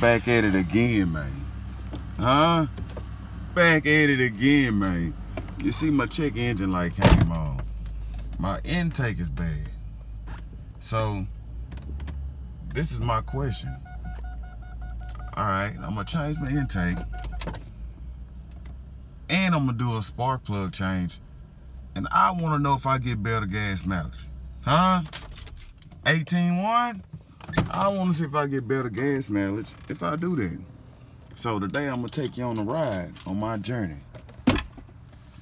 back at it again, man. Huh? Back at it again, man. You see my check engine light came on. My intake is bad. So, this is my question. All right, I'm gonna change my intake. And I'm gonna do a spark plug change. And I wanna know if I get better gas mileage. Huh? 18.1? I wanna see if I get better gas mileage if I do that. So today I'm gonna take you on a ride on my journey.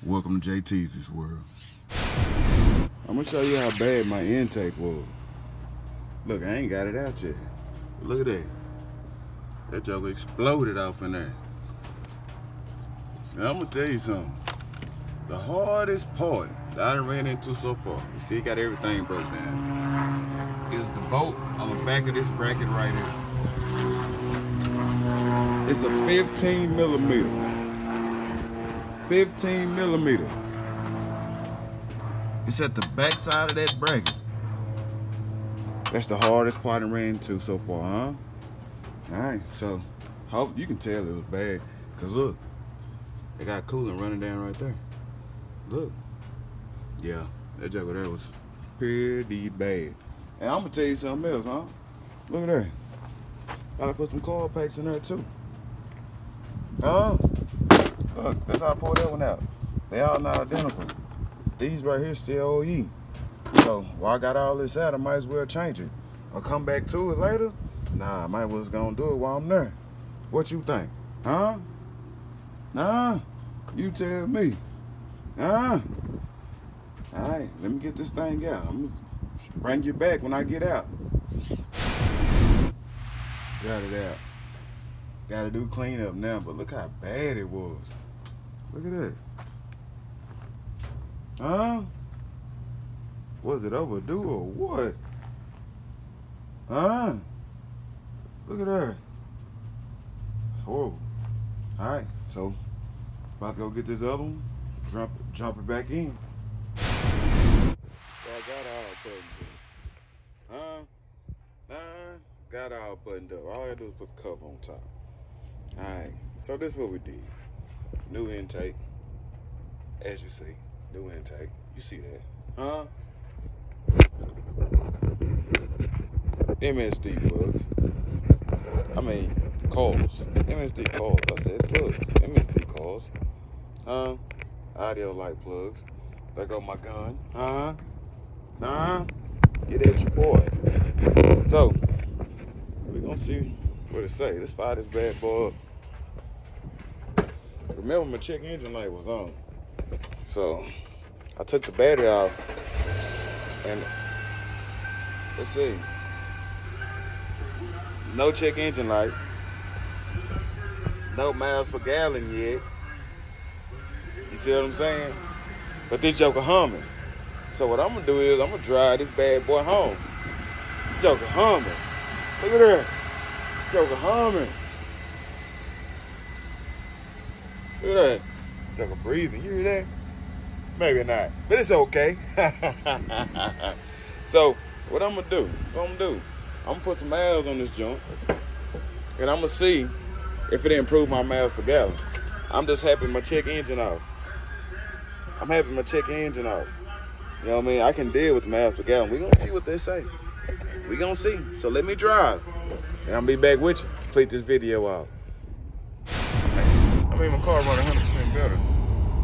Welcome to JT's World. I'm gonna show you how bad my intake was. Look, I ain't got it out yet. Look at that. That joker exploded off in there. Now I'm gonna tell you something. The hardest part that I ran into so far, you see, it got everything broke down, is the bolt on the back of this bracket right here. It's a 15 millimeter. 15 millimeter. It's at the back side of that bracket. That's the hardest part I ran into so far, huh? All right, so hope you can tell it was bad. Cause look, they got coolant running down right there. Look. Yeah, that joker there was pretty bad. And I'm gonna tell you something else, huh? Look at that. Gotta put some coil packs in there too. Huh? Look, that's how I pulled that one out. They all not identical. These right here still OE. So while I got all this out, I might as well change it. I'll come back to it later. Nah, I might as well just gonna do it while I'm there. What you think? Huh? Nah, you tell me. Huh? All right, let me get this thing out. I'm bring you back when I get out. Got it out. Gotta do cleanup now, but look how bad it was. Look at that. Huh? Was it overdue or what? Huh? Look at that. It's horrible. All right, so about to go get this other one, jump, jump it back in. Buttoned up. Huh? Huh? Got all buttoned up. All I do is put the cover on top. All right, so this is what we did. New intake, as you see, new intake. You see that, huh? MSD plugs. I mean, coils. MSD coils. I said plugs. MSD coils. Huh? Autolite plugs. There go my gun. Huh? Huh? Get at your boy. So, we're gonna see what it say. Let's fire this bad boy up. Remember my check engine light was on. So, I took the battery off and let's see. No check engine light. No miles per gallon yet. You see what I'm saying? But this joker humming. So what I'm gonna do is I'm gonna drive this bad boy home. Joker humming. Look at that. Joker humming. Look at that. Joker breathing. You hear that? Maybe not. But it's okay. so what I'm gonna do? What I'm gonna do? I'm gonna put some miles on this joint, and I'm gonna see if it improve my miles per gallon. I'm just happy my check engine off. I'm happy my check engine off. You know what I mean? I can deal with the miles per gallon. We gonna see what they say. We gonna see. So let me drive, and I'll be back with you. Complete this video off. I mean, my car run 100% better.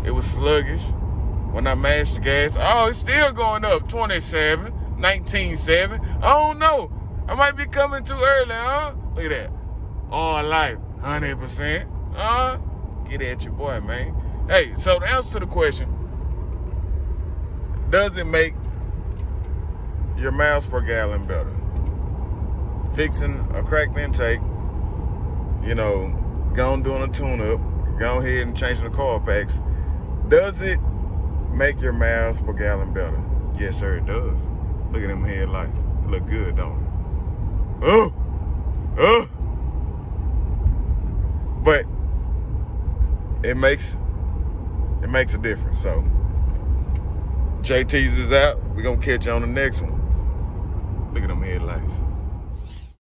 It was sluggish. When I mashed the gas, oh, it's still going up. 27, 19.7. I don't know. I might be coming too early, huh? Look at that. All life, 100%. Huh? Get at your boy, man. Hey, so the answer to the question, does it make your miles per gallon better? Fixing a cracked intake, you know, going doing a tune-up, go ahead and changing the coil packs. Does it make your miles per gallon better? Yes, sir, it does. Look at them headlights. Look good, don't it? Oh, oh. But it makes it makes a difference. So JT's is out. We're gonna catch you on the next one. Look at them headlights.